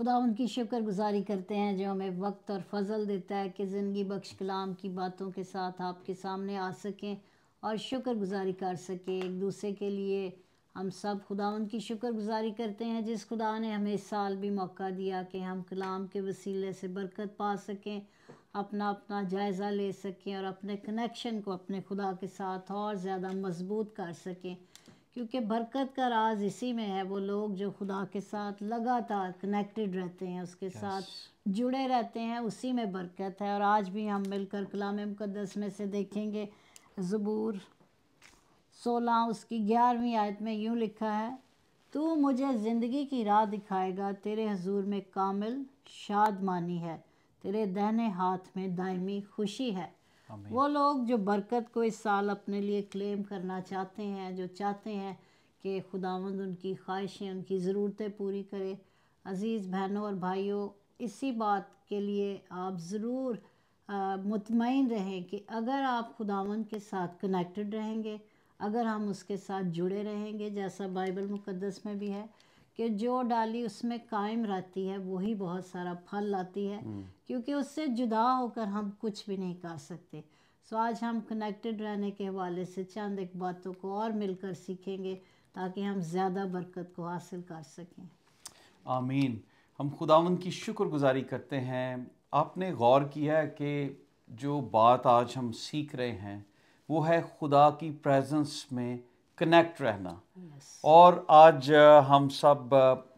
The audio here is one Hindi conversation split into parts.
खुदा उनकी शुक्रगुजारी करते हैं जो हमें वक्त और फजल देता है कि ज़िंदगी बख्श कलाम की बातों के साथ आपके सामने आ सकें और शुक्रगुजारी कर सकें। एक दूसरे के लिए हम सब खुदा उनकी शुक्रगुजारी करते हैं, जिस खुदा ने हमें इस साल भी मौका दिया कि हम कलाम के वसीले से बरकत पा सकें, अपना अपना जायज़ा ले सकें और अपने कनेक्शन को अपने खुदा के साथ और ज़्यादा मज़बूत कर सकें। क्योंकि बरकत का राज इसी में है वो लोग जो खुदा के साथ लगातार कनेक्टेड रहते हैं उसके yes. साथ जुड़े रहते हैं उसी में बरकत है और आज भी हम मिलकर कलाम मुकदस में से देखेंगे ज़बूर सोलह उसकी ग्यारहवीं आयत में यूँ लिखा है तू मुझे ज़िंदगी की राह दिखाएगा तेरे हजूर में कामिल शादमानी है तेरे दहने हाथ में दायमी खुशी है वो लोग जो बरकत को इस साल अपने लिए क्लेम करना चाहते हैं, जो चाहते हैं कि खुदावंद उनकी ख्वाहिशें, उनकी ज़रूरतें पूरी करे। अज़ीज़ बहनों और भाइयों, इसी बात के लिए आप ज़रूर मुतमिन रहें कि अगर आप खुदावंद के साथ कनेक्टेड रहेंगे, अगर हम उसके साथ जुड़े रहेंगे, जैसा बाइबल मुकद्दस में भी है कि जो डाली उसमें कायम रहती है वही बहुत सारा फल लाती है। हम्म। क्योंकि उससे जुदा होकर हम कुछ भी नहीं कर सकते। सो आज हम कनेक्टेड रहने के हवाले से चंद एक बातों को और मिलकर सीखेंगे ताकि हम ज़्यादा बरकत को हासिल कर सकें। आमीन। हम खुदावन की शुक्रगुजारी करते हैं। आपने गौर किया कि जो बात आज हम सीख रहे हैं वो है खुदा की प्रेजेंस में कनेक्ट रहना yes. और आज हम सब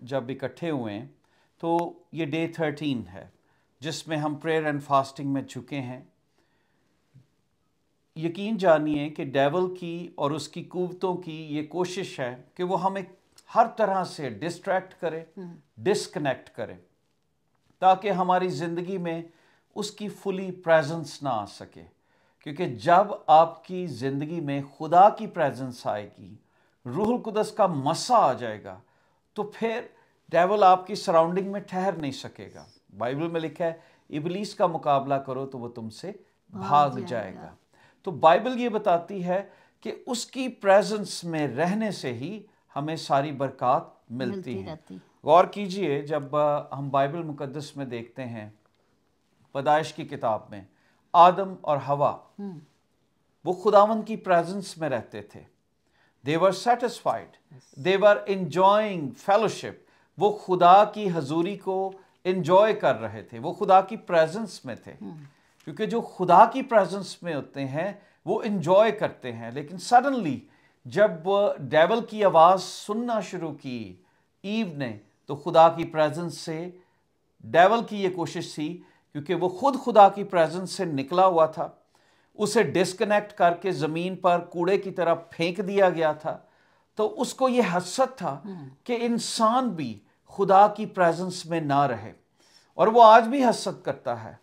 जब इकट्ठे हुए हैं तो ये डे थर्टीन है जिसमें हम प्रेयर एंड फास्टिंग में झुके हैं यकीन जानिए कि डेवल की और उसकी कुवतों की ये कोशिश है कि वो हमें हर तरह से डिस्ट्रैक्ट करे डिसकनेक्ट hmm. करे ताकि हमारी ज़िंदगी में उसकी फुली प्रेजेंस ना आ सके क्योंकि जब आपकी ज़िंदगी में खुदा की प्रेजेंस आएगी रूहुल कुदस का मसा आ जाएगा तो फिर डेवल आपकी सराउंडिंग में ठहर नहीं सकेगा। बाइबल में लिखा है इबलीस का मुकाबला करो तो वो तुमसे भाग जाएगा।, तो बाइबल ये बताती है कि उसकी प्रेजेंस में रहने से ही हमें सारी बरकत मिलती, मिलती है। गौर कीजिए जब हम बाइबल मुकद्दस में देखते हैं पदाइश की किताब में आदम और हवा हम्म। वो खुदावन की प्रेजेंस में रहते थे। They were satisfied they were enjoying fellowship वो खुदा की हजूरी को इंजॉय कर रहे थे। वो खुदा की प्रेजेंस में थे। हम्म। क्योंकि जो खुदा की प्रेजेंस में होते हैं वो इंजॉय करते हैं। लेकिन सडनली जब डेवल की आवाज़ सुनना शुरू की ईव ने तो खुदा की प्रेजेंस से डेवल की ये कोशिश थी क्योंकि वो खुद खुदा की प्रेजेंस से निकला हुआ था। उसे डिस्कनेक्ट करके ज़मीन पर कूड़े की तरह फेंक दिया गया था। तो उसको ये हसत था। कि इंसान भी खुदा की प्रेजेंस में ना रहे। और वो आज भी हसत करता है।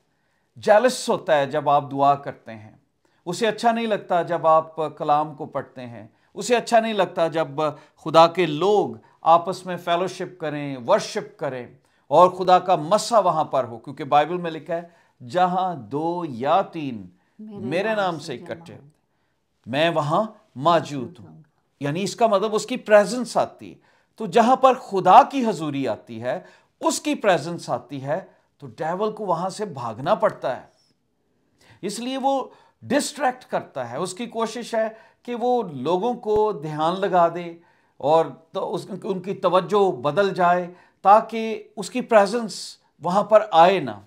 जेलस होता है जब आप दुआ करते हैं। उसे अच्छा नहीं लगता जब आप कलाम को पढ़ते हैं। उसे अच्छा नहीं लगता जब खुदा के लोग आपस में फेलोशिप करें वर्शिप करें। और खुदा का मसा वहाँ पर हो क्योंकि बाइबल में लिखा है जहाँ दो या तीन मेरे, मेरे नाम से इकट्ठे मैं वहाँ मौजूद हूँ। यानी इसका मतलब उसकी प्रेजेंस आती है। तो जहाँ पर खुदा की हजूरी आती है उसकी प्रेजेंस आती है तो डेवल को वहाँ से भागना पड़ता है। इसलिए वो डिस्ट्रैक्ट करता है। उसकी कोशिश है कि वो लोगों को ध्यान लगा दे और तो उस, उनकी तवज्जो बदल जाए ताकि उसकी प्रेजेंस वहाँ पर आए ना।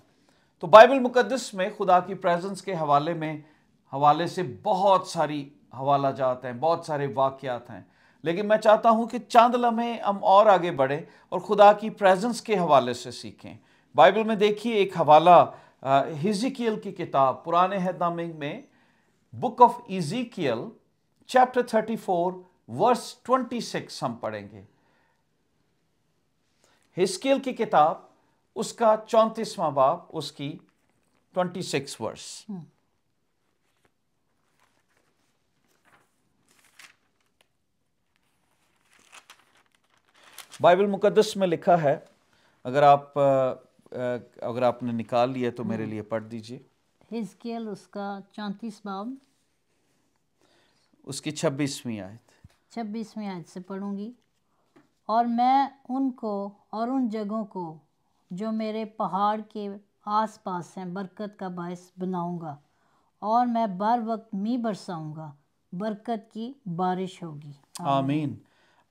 तो बाइबल मुकदस में खुदा की प्रेजेंस के हवाले में, हवाले से बहुत सारी हवाला जात हैं, बहुत सारे वाक़ात हैं। लेकिन मैं चाहता हूँ कि चाँद लम्हे हम और आगे बढ़ें और खुदा की प्रेजेंस के हवाले से सीखें। बाइबल में देखिए एक हवाला हिजिकियल की किताब, पुराने हैदनामे में, book of Ezekiel, chapter 34 verse 26 हम पढ़ेंगे। हिस्केल की किताब उसका चौंतीसवां बाप उसकी ट्वेंटी सिक्स वर्ष बाइबल मुकदस में लिखा है अगर आप अगर आपने निकाल लिया तो मेरे लिए पढ़ दीजिए। हिजकियल उसका चौंतीस बाब। उसकी छब्बीसवीं आयत। छब्बीसवीं आयत से पढ़ूँगी। और मैं उनको और उन जगहों को, जो मेरे पहाड़ के आसपास हैं, बरकत का बायस बनाऊँगा। और मैं बार वक्त मी बरसाऊँगा, बरकत की बारिश होगी। आमीन।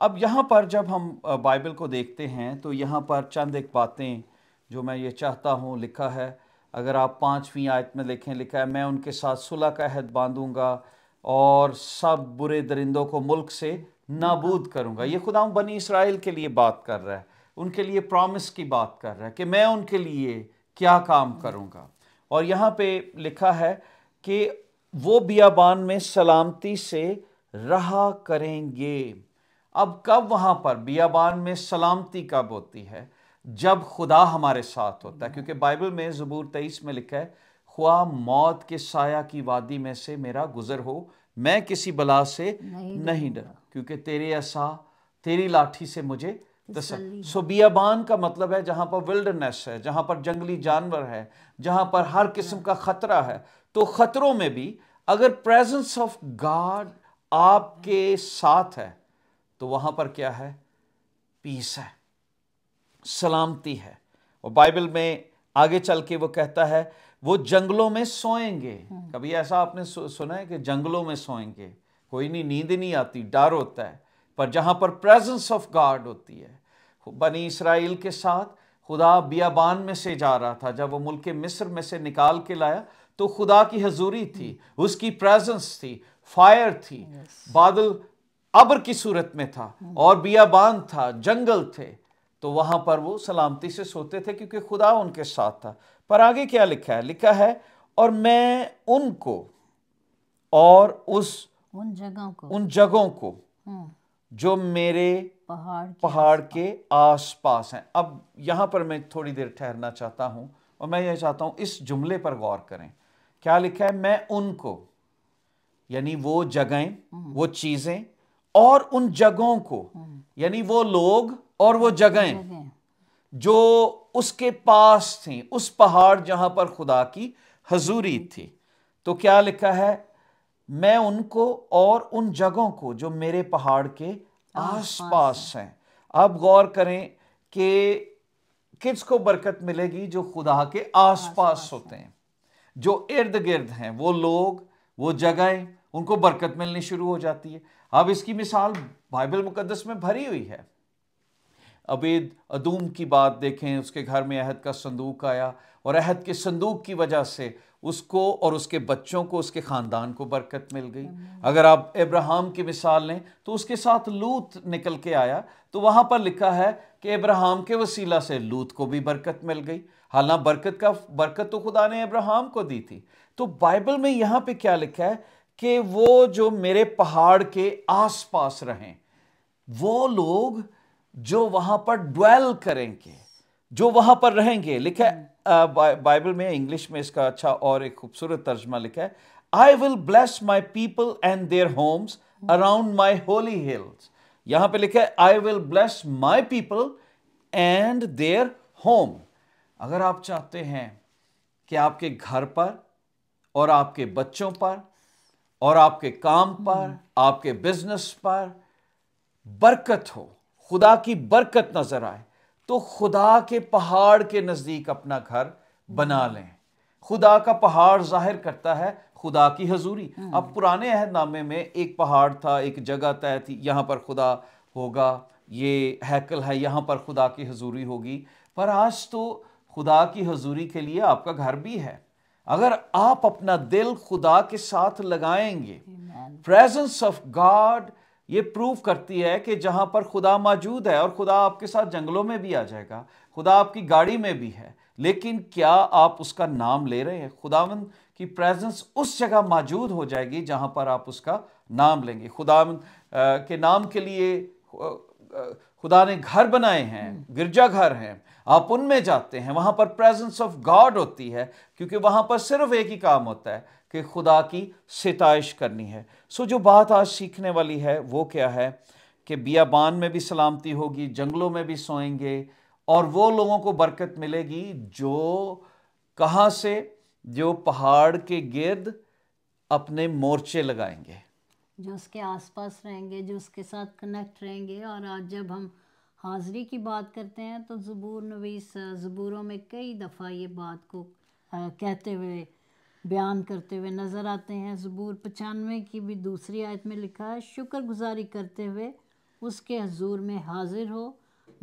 अब यहाँ पर जब हम बाइबल को देखते हैं तो यहाँ पर चंद एक बातें जो मैं ये चाहता हूँ, लिखा है। अगर आप पाँचवीं आयत में लिखें, लिखा है, मैं उनके साथ सुलह का अहद बांधूँगा और सब बुरे दरिंदों को मुल्क से नाबूद करूँगा। ये खुदा बनी इसराइल के लिए बात कर रहा है। उनके लिए प्रॉमिस की बात कर रहा है कि मैं उनके लिए क्या काम करूँगा। और यहाँ पे लिखा है कि वो बियाबान में सलामती से रहा करेंगे। अब कब वहाँ पर बियाबान में सलामती कब होती है? जब खुदा हमारे साथ होता है। क्योंकि बाइबल में ज़बूर तेईस में लिखा है ख्वा मौत के साया की वादी में से मेरा गुजर हो मैं किसी बला से नहीं नहीं डर क्योंकि तेरे ऐसा तेरी लाठी से मुझे सो बियाबान का मतलब है जहाँ पर विल्डरनेस है जहाँ पर जंगली जानवर है जहाँ पर हर किस्म का खतरा है। तो खतरों में भी अगर प्रेजेंस ऑफ़ गॉड आपके साथ है तो वहाँ पर क्या है? पीस है। सलामती है। और बाइबल में आगे चल के वो कहता है वो जंगलों में सोएँगे। कभी ऐसा आपने सु- सुना है कि जंगलों में सोएँगे? कोई नहीं नींद नहीं आती डर होता है। पर जहाँ पर प्रेजेंस ऑफ़ गॉड होती है बनी इसराइल के साथ खुदा बियाबान में से जा रहा था। जब वो मुल्क मिस्र में से निकाल के लाया तो खुदा की हजूरी थी उसकी प्रेजेंस थी फायर थी। बादल अबर की सूरत में था और बियाबान था जंगल थे। तो वहाँ पर वो सलामती से सोते थे क्योंकि खुदा उनके साथ था। पर आगे क्या लिखा है? लिखा है और मैं उनको और उस उन जगहों को। उन जगहों को हम्म, जो मेरे पहाड़ के पहाड़ के आसपास हैं। अब यहाँ पर मैं थोड़ी देर ठहरना चाहता हूँ और मैं यह चाहता हूँ इस जुमले पर गौर करें। क्या लिखा है? मैं उनको यानी वो जगहें वो चीज़ें और उन जगहों को यानी वो लोग और वो जगह। जो उसके पास थी उस पहाड़ जहाँ पर खुदा की हजूरी थी। तो क्या लिखा है? मैं उनको और उन जगहों को जो मेरे पहाड़ के आसपास हैं। अब गौर करें कि किसको बरकत मिलेगी जो खुदा के आसपास होते हैं? जो इर्द गिर्द हैं वो लोग वो जगहें उनको बरकत मिलनी शुरू हो जाती है। अब इसकी मिसाल बाइबल मुकदस में भरी हुई है। अबेद अदूम की बात देखें उसके घर में अहद का संदूक आया और अहद के संदूक की वजह से उसको और उसके बच्चों को उसके ख़ानदान को बरकत मिल गई। अगर आप इब्राहिम की मिसाल लें तो उसके साथ लूत निकल के आया। तो वहाँ पर लिखा है कि इब्राहिम के वसीला से लूत को भी बरकत मिल गई। हालाँकि बरकत का बरकत तो खुदा ने इब्राहिम को दी थी। तो बाइबल में यहाँ पे क्या लिखा है कि वो जो मेरे पहाड़ के आसपास रहें वो लोग जो वहाँ पर ड्वेल करेंगे जो वहाँ पर रहेंगे लिखा है अ, बाइबल में इंग्लिश में इसका अच्छा और एक खूबसूरत तर्जमा लिखा है I will bless my people and their homes around my holy hills यहाँ पे लिखा है I will bless my people and their home अगर आप चाहते हैं कि आपके घर पर और आपके बच्चों पर और आपके काम पर आपके बिज़नेस पर बरकत हो खुदा की बरकत नज़र आए तो खुदा के पहाड़ के नज़दीक अपना घर बना लें। खुदा का पहाड़ ज़ाहिर करता है खुदा की हजूरी। अब पुराने अहदनामे में एक पहाड़ था एक जगह तय थी यहाँ पर खुदा होगा ये हैकल है यहाँ पर खुदा की हजूरी होगी। पर आज तो खुदा की हजूरी के लिए आपका घर भी है। अगर आप अपना दिल खुदा के साथ लगाएँगे प्रेजेंस ऑफ़ गॉड ये प्रूव करती है कि जहाँ पर खुदा मौजूद है और खुदा आपके साथ जंगलों में भी आ जाएगा खुदा आपकी गाड़ी में भी है लेकिन क्या आप उसका नाम ले रहे हैं? खुदावंद की प्रेजेंस उस जगह मौजूद हो जाएगी जहाँ पर आप उसका नाम लेंगे। खुदावंद अ, के नाम के लिए खुदा ने घर बनाए हैं गिरजा घर हैं आप उनमें जाते हैं वहाँ पर प्रेजेंस ऑफ़ गॉड होती है क्योंकि वहाँ पर सिर्फ़ एक ही काम होता है कि खुदा की सिताइश करनी है। सो जो बात आज सीखने वाली है वो क्या है कि बियाबान में भी सलामती होगी जंगलों में भी सोएँगे और वो लोगों को बरकत मिलेगी जो कहाँ से? जो पहाड़ के गिर्द अपने मोर्चे लगाएँगे। जो उसके आसपास रहेंगे जो उसके साथ कनेक्ट रहेंगे और आज जब हम हाज़िरी की बात करते हैं तो ज़बूर नवीस ज़बूरों में कई दफ़ा ये बात को आ, कहते हुए बयान करते हुए नज़र आते हैं। ज़बूर पचानवे की भी दूसरी आयत में लिखा है शुक्रगुजारी करते हुए उसके हजूर में हाजिर हो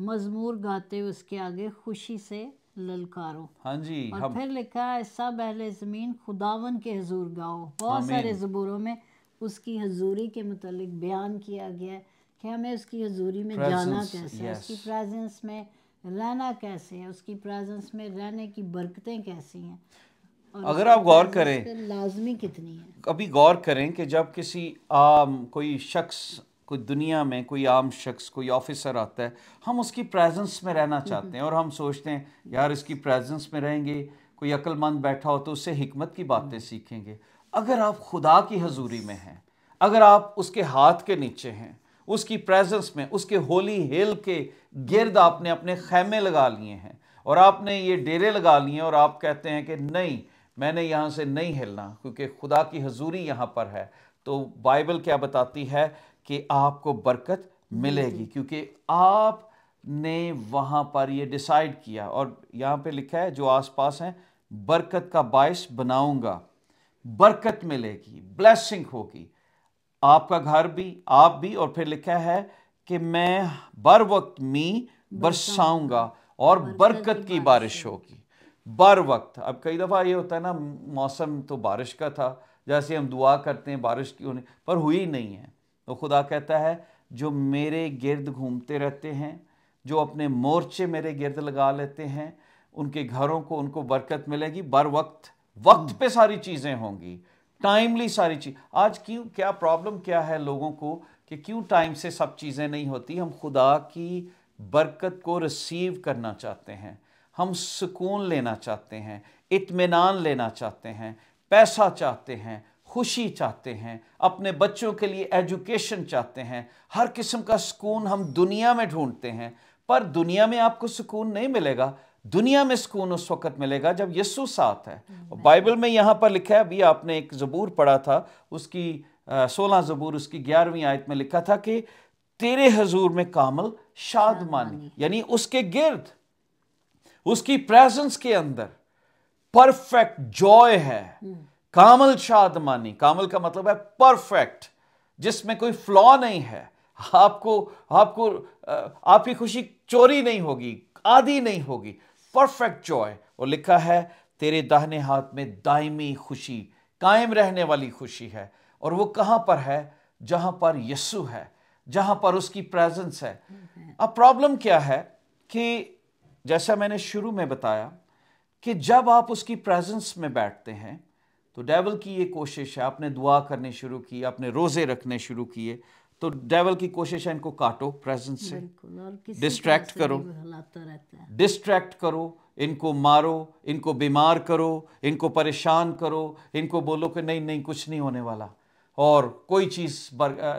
मजमूर गाते हुए उसके आगे खुशी से ललकारो। हाँ जी और हम फिर लिखा है सब अहले ज़मीन खुदावन के हजूर गाओ। बहुत सारे ज़बूरों में उसकी हजूरी के मतलब बयान किया गया है कि हमें उसकी हजूरी में Presence, जाना कैसे है yes. उसकी प्रेजेंस में रहना कैसे है उसकी प्रेजेंस में रहने की बरकतें कैसी हैं। अगर आप गौर करें- लाजमी कितनी है? कभी गौर करें कि जब किसी आम कोई शख्स कोई दुनिया में कोई आम शख्स कोई ऑफिसर आता है हम उसकी प्रेजेंस में रहना चाहते हैं और हम सोचते हैं यार इसकी प्रेजेंस में रहेंगे कोई अक्लमंद बैठा हो तो उससे हिकमत की बातें सीखेंगे। अगर आप खुदा की हजूरी में हैं अगर आप उसके हाथ के नीचे हैं उसकी प्रेजेंस में उसके होली हिल के गिर्द आपने अपने खैमे लगा लिए हैं और आपने ये डेरे लगा लिए हैं और आप कहते हैं कि नहीं मैंने यहाँ से नहीं हिलना क्योंकि खुदा की हजूरी यहाँ पर है। तो बाइबल क्या बताती है कि आपको बरकत मिलेगी क्योंकि आपने वहाँ पर ये डिसाइड किया। और यहाँ पे लिखा है जो आसपास हैं बरकत का बायस बनाऊँगा। बरकत मिलेगी ब्लेसिंग होगी। आपका घर भी आप भी और फिर लिखा है कि मैं बर वक्त मी बरसाऊँगा। और बरकत की बारिश होगी। बर वक्त। अब कई दफ़ा ये होता है ना, मौसम तो बारिश का था, जैसे हम दुआ करते हैं बारिश की होने, पर हुई नहीं है। तो खुदा कहता है, जो मेरे गिर्द घूमते रहते हैं, जो अपने मोर्चे मेरे गिर्द लगा लेते हैं, उनके घरों को, उनको बरकत मिलेगी। बर वक्त वक्त पे सारी चीज़ें होंगी। टाइमली सारी चीज़ आज क्यों, क्या प्रॉब्लम क्या है लोगों को कि क्यों टाइम से सब चीज़ें नहीं होती? हम खुदा की बरकत को रिसीव करना चाहते हैं। हम सुकून लेना चाहते हैं इत्मीनान लेना चाहते हैं पैसा चाहते हैं खुशी चाहते हैं अपने बच्चों के लिए एजुकेशन चाहते हैं हर किस्म का सुकून हम दुनिया में ढूंढते हैं पर दुनिया में आपको सुकून नहीं मिलेगा। दुनिया में सुकून उस वक्त मिलेगा जब यीशु साथ है। बाइबल में यहाँ पर लिखा है अभी आपने एक जबूर पढ़ा था उसकी सोलह जबूर उसकी ग्यारहवीं आयत में लिखा था कि तेरे हजूर में कामल शादमानी। यानी उसके गिर्द उसकी प्रेजेंस के अंदर परफेक्ट जॉय है। कामल शादमानी, कामल का मतलब है परफेक्ट जिसमें कोई फ्लॉ नहीं है। आपको आपको आपकी खुशी चोरी नहीं होगी आदि नहीं होगी। परफेक्ट जॉय और लिखा है, तेरे दाहिने हाथ में दायमी खुशी, कायम रहने वाली खुशी है। और वो कहाँ पर है? जहाँ पर यस्सु है, जहाँ पर उसकी प्रेजेंस है। अब प्रॉब्लम क्या है कि जैसा मैंने शुरू में बताया कि जब आप उसकी प्रेजेंस में बैठते हैं तो डेवल की ये कोशिश है आपने दुआ करनी शुरू की आपने रोज़े रखने शुरू किए तो डेवल की कोशिश है इनको काटो प्रेजेंस से। से करो। डिस्ट्रैक्ट करो इनको मारो इनको बीमार करो इनको परेशान करो इनको बोलो कि नहीं नहीं कुछ नहीं होने वाला। और कोई चीज़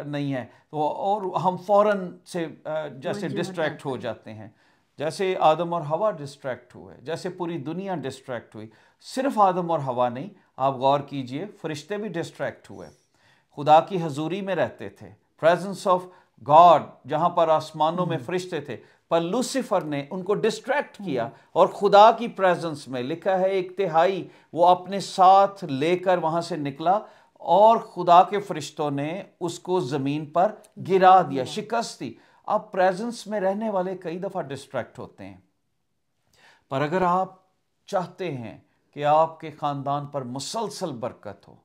नहीं है तो और हम फ़ौरन से जैसे डिस्ट्रैक्ट हो। जाते हैं। जैसे आदम और हवा डिस्ट्रैक्ट हुए जैसे पूरी दुनिया डिस्ट्रैक्ट हुई सिर्फ़ आदम और हवा नहीं आप गौर कीजिए फरिश्ते भी डिस्ट्रैक्ट हुए। खुदा की हजूरी में रहते थे प्रेजेंस ऑफ़ गॉड जहाँ पर आसमानों में फरिश्ते थे पर लूसीफर ने उनको डिस्ट्रैक्ट किया और खुदा की प्रेजेंस में लिखा है एक तिहाई वो अपने साथ लेकर वहाँ से निकला और खुदा के फरिश्तों ने उसको ज़मीन पर गिरा दिया शिकस्त दी। अब प्रेजेंस में रहने वाले कई दफ़ा डिस्ट्रैक्ट होते हैं। पर अगर आप चाहते हैं कि आपके ख़ानदान पर मुसलसल बरकत हो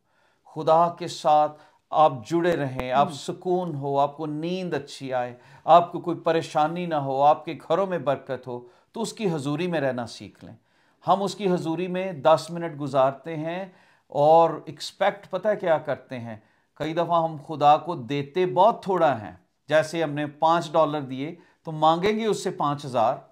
खुदा के साथ आप जुड़े रहें आप सुकून हो आपको नींद अच्छी आए आपको कोई परेशानी ना हो आपके घरों में बरकत हो तो उसकी हजूरी में रहना सीख लें। हम उसकी हजूरी में दस मिनट गुजारते हैं और एक्सपेक्ट पता है क्या करते हैं? कई दफ़ा हम खुदा को देते बहुत थोड़ा हैं। जैसे हमने पाँच डॉलर दिए तो मांगेंगे उससे पाँच हज़ार।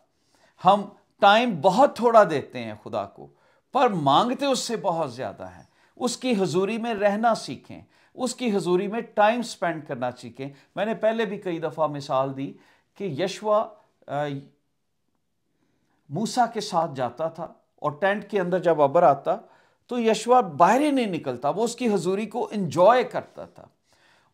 हम टाइम बहुत थोड़ा देते हैं खुदा को, पर मांगते उससे बहुत ज़्यादा है। उसकी हजूरी में रहना सीखें, उसकी हजूरी में टाइम स्पेंड करना सीखें। मैंने पहले भी कई दफ़ा मिसाल दी कि यशवा मूसा के साथ जाता था और टेंट के अंदर जब अबर आता तो यशवा बाहर ही नहीं निकलता, वो उसकी हजूरी को इंजॉय करता था।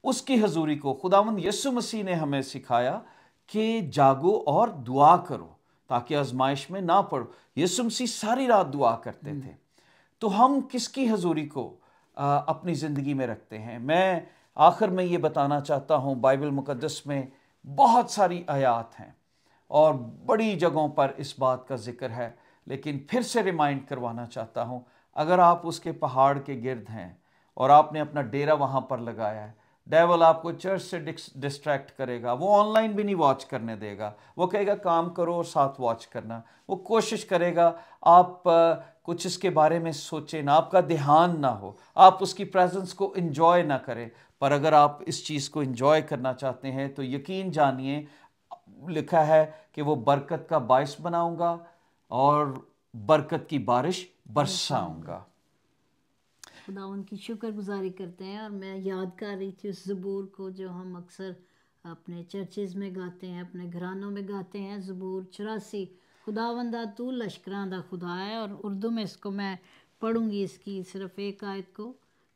उसकी हजूरी को खुदावंद यसु मसीह ने हमें सिखाया कि जागो और दुआ करो ताकि आजमाइश में ना पड़ो। यसु मसीह सारी रात दुआ करते थे। तो हम किसकी हजूरी को आ, अपनी ज़िंदगी में रखते हैं? मैं आखिर में ये बताना चाहता हूँ बाइबल मुकदस में बहुत सारी आयात हैं और बड़ी जगहों पर इस बात का ज़िक्र है लेकिन फिर से रिमाइंड करवाना चाहता हूँ अगर आप उसके पहाड़ के गिर्द हैं और आपने अपना डेरा वहाँ पर लगाया है डेवल आपको चर्च से डिस्ट्रैक्ट करेगा। वो ऑनलाइन भी नहीं वॉच करने देगा। वो कहेगा, काम करो और साथ वॉच करना। वो कोशिश करेगा, आप कुछ इसके बारे में सोचें ना, आपका ध्यान ना हो। आप उसकी प्रेजेंस को इन्जॉय ना करें। पर अगर आप इस चीज़ को इन्जॉय करना चाहते हैं तो यकीन जानिए, लिखा है कि वो बरकत का बायस बनाऊँगा और बरकत की बारिश बरसाऊँगा। खुदा उनकी शुक्रगुजारी करते हैं और मैं याद कर रही थी उस ज़बूर को जो हम अक्सर अपने चर्चेज़ में गाते हैं, अपने घरानों में गाते हैं। ज़बूर चौरासी, खुदावंदा तू लश्करां दा खुदा है और उर्दू में इसको मैं पढ़ूँगी, इसकी सिर्फ़ एक आयत को।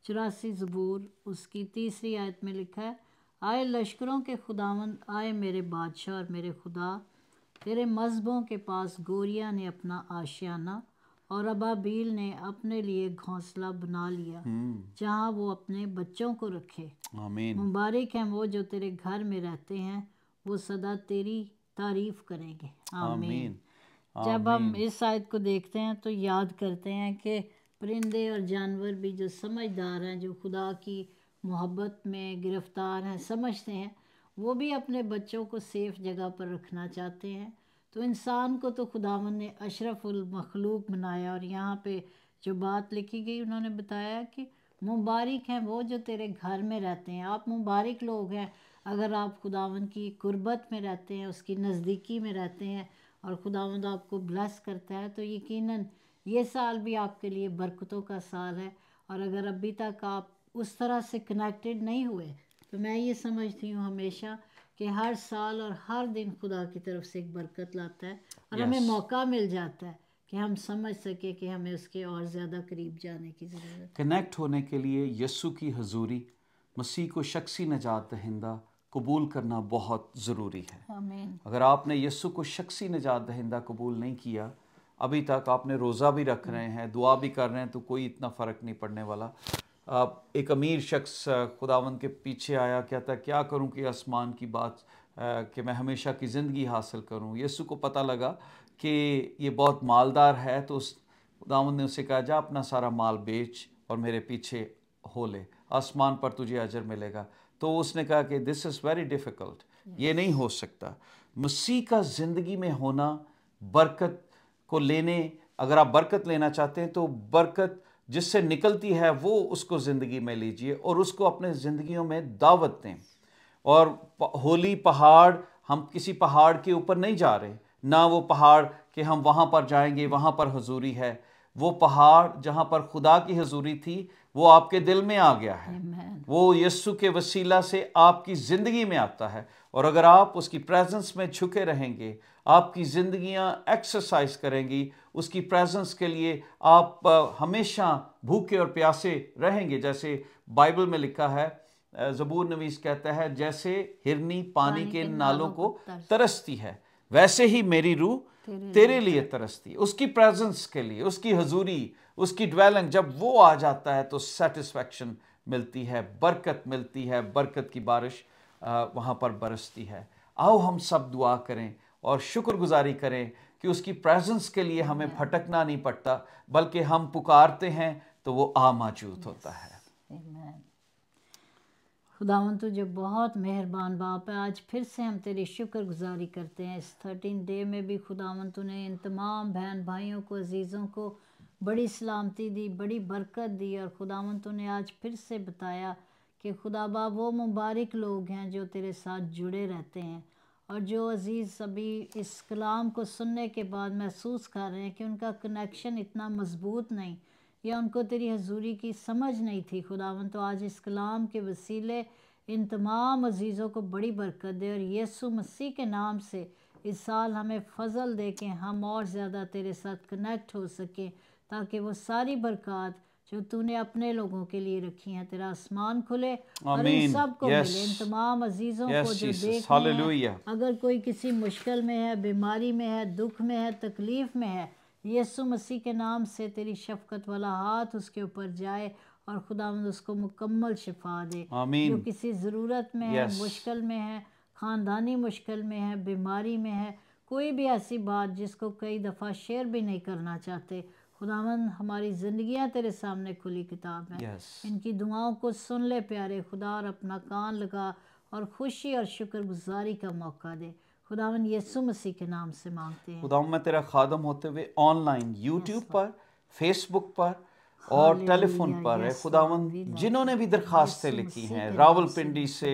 चौरासी ज़बूर, उसकी तीसरी आयत में लिखा है, आए लश्करों के खुदावंद, आए मेरे बादशाह और मेरे खुदा। तेरे मजहबों के पास गोरिया ने अपना आशियाना। और अबाबील ने अपने लिए घोंसला बना लिया हम्म। जहाँ वो अपने बच्चों को रखे। मुबारक हैं वो जो तेरे घर में रहते हैं वो सदा तेरी तारीफ़ करेंगे। आमीन। जब हम इस शायद को देखते हैं तो याद करते हैं कि परिंदे और जानवर भी जो समझदार हैं जो खुदा की मोहब्बत में गिरफ़्तार हैं समझते हैं वो भी अपने बच्चों को सेफ़ जगह पर रखना चाहते हैं। तो इंसान को तो खुदावन ने अशरफुल मखलूक बनाया और यहाँ पे जो बात लिखी गई, उन्होंने बताया कि मुबारक हैं वो जो तेरे घर में रहते हैं। आप मुबारक लोग हैं, अगर आप खुदावन की कुर्बत में रहते हैं, उसकी नज़दीकी में रहते हैं और खुदावंद आपको ब्लस करता है तो यकीनन ये साल भी आपके लिए बरकतों का साल है। और अगर अभी तक आप उस तरह से कनेक्टेड नहीं हुए तो मैं ये समझती हूँ हमेशा कि हर साल और हर दिन खुदा की तरफ़ से एक बरकत लाता है और yes. हमें मौका मिल जाता है कि हम समझ सके कि हमें उसके और ज़्यादा करीब जाने की ज़रूरत कनेक्ट होने के लिए यस्सु की हजूरी मसीह को शख्सी नजात दहिंदा कबूल करना बहुत ज़रूरी है। आमीन अगर आपने यस्सु को शख्सी नजात दहिंदा कबूल नहीं किया अभी तक आपने रोज़ा भी रख रहे हैं दुआ भी कर रहे हैं तो कोई इतना फ़र्क नहीं पड़ने वाला। एक अमीर शख्स खुदावन के पीछे आया, कहता, क्या करूँ कि आसमान की बात कि मैं हमेशा की ज़िंदगी हासिल करूँ? यीशु को पता लगा कि ये बहुत मालदार है तो उस खुदावन ने उसे कहा, जा, अपना सारा माल बेच और मेरे पीछे हो ले। आसमान पर तुझे अजर मिलेगा। तो उसने कहा कि दिस इज़ वेरी डिफ़िकल्ट ये नहीं हो सकता। मसीह का ज़िंदगी में होना बरकत को लेने, अगर आप बरकत लेना चाहते हैं तो बरकत जिससे निकलती है, वो उसको ज़िंदगी में लीजिए और उसको अपने ज़िंदगियों में दावत दें। और होली पहाड़, हम किसी पहाड़ के ऊपर नहीं जा रहे। ना वो पहाड़ कि हम वहाँ पर जाएँगे, वहाँ पर हजूरी है। वो पहाड़ जहाँ पर खुदा की हजूरी थी वो आपके दिल में आ गया है। वो यस्सु के वसीला से आपकी ज़िंदगी में आता है। और अगर आप उसकी प्रेजेंस में झुके रहेंगे आपकी ज़िंदगियाँ एक्सरसाइज करेंगी उसकी प्रेजेंस के लिए आप हमेशा भूखे और प्यासे रहेंगे। जैसे बाइबल में लिखा है ज़बूर नवीस कहता है जैसे हिरनी पानी, पानी के, के नालों को तरसती है वैसे ही मेरी रूह तेरे, लिए तरसती उसकी प्रेजेंस के लिए उसकी हजूरी उसकी ड्वेलिंग जब वो आ जाता है तो सेटिस्फैक्शन मिलती है बरकत मिलती है बरकत की बारिश वहाँ पर बरसती है। आओ हम सब दुआ करें और शुक्रगुजारी करें कि उसकी प्रेजेंस के लिए हमें भटकना नहीं पड़ता बल्कि हम पुकारते हैं तो वो आ मौजूद होता है। खुदावन जो बहुत मेहरबान बाप है, आज फिर से हम तेरी शुक्रगुजारी करते हैं। इस थर्टीन डे में भी खुदावन तूने इन तमाम बहन भाइयों को, अजीज़ों को बड़ी सलामती दी, बड़ी बरकत दी, और खुदावन तूने आज फिर से बताया कि खुदा बाप वो मुबारक लोग हैं जो तेरे साथ जुड़े रहते हैं। और जो अज़ीज़ सभी इस कलाम को सुनने के बाद महसूस कर रहे हैं कि उनका कनेक्शन इतना मज़बूत नहीं या उनको तेरी हजूरी की समझ नहीं थी खुदावन तो आज इस कलाम के वसीले इन तमाम अजीज़ों को बड़ी बरकत दे और यीशु मसीह के नाम से इस साल हमें फ़ज़ल दे के हम और ज़्यादा तेरे साथ कनेक्ट हो सकें ताकि वो सारी बरक़ात जो तूने अपने लोगों के लिए रखी हैं तेरा आसमान खुले और इन सबको Yes. मिले इन तमाम अजीजों Yes, को जो. देख Hallelujah. अगर कोई किसी मुश्किल में है बीमारी में है दुख में है तकलीफ़ में है यीशु मसीह के नाम से तेरी शफकत वाला हाथ उसके ऊपर जाए और खुदा उसको मुकम्मल शिफा दे। जो किसी ज़रूरत में है मुश्किल में है ख़ानदानी मुश्किल में है बीमारी में है कोई भी ऐसी बात जिसको कई दफ़ा शेयर भी नहीं करना चाहते खुदावन हमारी ज़िंदगियाँ तेरे सामने खुली किताब है Yes. इनकी दुआओं को सुन ले प्यारे खुदा और अपना कान लगा और खुशी और शुक्रगुजारी का मौका दे खुदावन यीशु मसीह के नाम से मांगते हैं खुदाम मैं तेरा खादम होते हुए ऑनलाइन यूट्यूब पर फेसबुक पर और टेलीफोन पर है खुदावन जिन्होंने भी दरखास्तें लिखी हैं रावलपिंडी से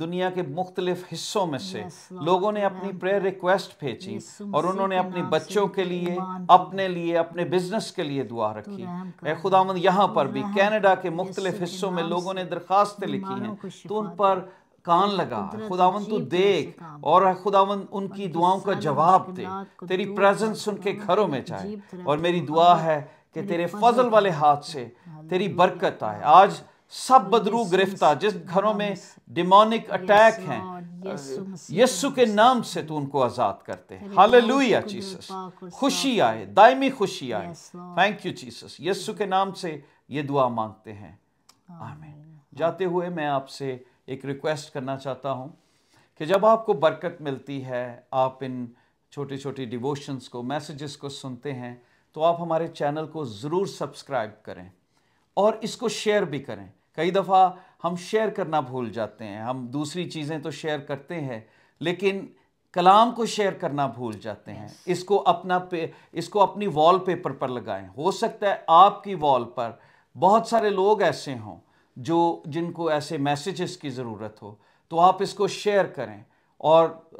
दुनिया के मुख्तलिफ़ हिस्सों में से लोगों ने अपनी प्रेयर रिक्वेस्ट भेजी और उन्होंने अपने बच्चों के लिए अपने लिए अपने बिज़नेस के लिए दुआ रखी। ए खुदावन यहाँ पर भी कनाडा के मुख्तलिफ़ हिस्सों में लोगों ने दरखास्तें लिखी हैं तो उन पर कान लगा खुदावन तू से देख और खुदावन उनकी दुआओं का जवाब दे। तेरी प्रेजेंस उनके घरों में तेरी जाए और मेरी दुआ है कि तेरे फजल वाले हाथ से तेरी बरकत आए। आज सब बदरू गिरफ़्तार जिस घरों में डिमोनिक अटैक हैं यीशु मसीह के नाम से। तू उनको आज़ाद करते हैं। जीसस। पाक और खुशी आए दायमी खुशी आए। थैंक यू जीसस यीशु के नाम से ये दुआ मांगते हैं। आमीन। जाते हुए मैं आपसे एक रिक्वेस्ट करना चाहता हूँ कि जब आपको बरकत मिलती है आप इन छोटी छोटी डिवोशंस को मैसेजेस को सुनते हैं तो आप हमारे चैनल को ज़रूर सब्सक्राइब करें और इसको शेयर भी करें। कई दफ़ा हम शेयर करना भूल जाते हैं हम दूसरी चीज़ें तो शेयर करते हैं लेकिन कलाम को शेयर करना भूल जाते हैं। इसको अपना पे इसको अपनी वॉल पेपर पर लगाएँ। हो सकता है आपकी वॉल पर बहुत सारे लोग ऐसे हों जो जिनको ऐसे मैसेजेस की ज़रूरत हो तो आप इसको शेयर करें और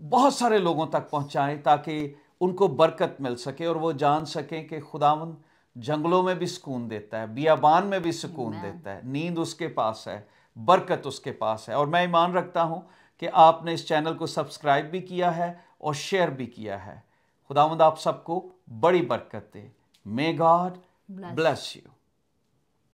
बहुत सारे लोगों तक पहुंचाएँ ताकि उनको बरकत मिल सके और वो जान सकें कि खुदावन जंगलों में भी सुकून देता है बियाबान में भी सुकून देता है नींद उसके पास है बरकत उसके पास है। और मैं ईमान रखता हूँ कि आपने इस चैनल को सब्सक्राइब भी किया है और शेयर भी किया है। खुदावंद आप सबको बड़ी बरकत दे। May God. Bless you